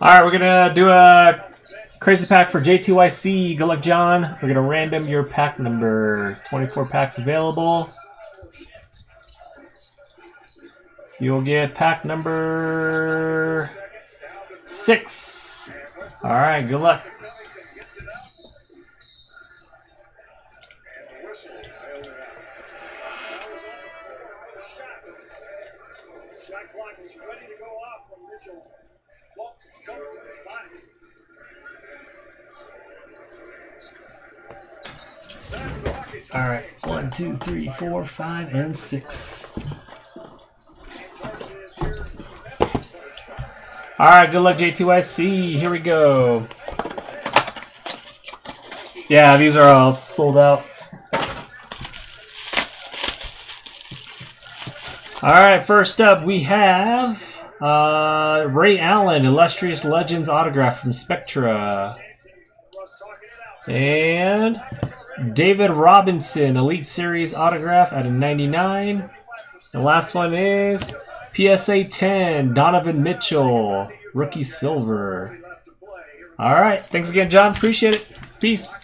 All right, we're gonna do a crazy pack for JTYC. Good luck, John. We're gonna random your pack number. 24 packs available. You'll get pack number six. All right, good luck. Shot clock was ready to go off when Mitchell bumped, jumped to the body. All right, one, two, three, four, five, and six. All right, good luck, JTYC. Here we go. Yeah, these are all sold out. All right, first up we have uh, Ray Allen, Illustrious Legends autograph from Spectra. And David Robinson, Elite Series autograph at a 99. The last one is PSA 10, Donovan Mitchell, rookie silver. All right, thanks again, John. Appreciate it. Peace.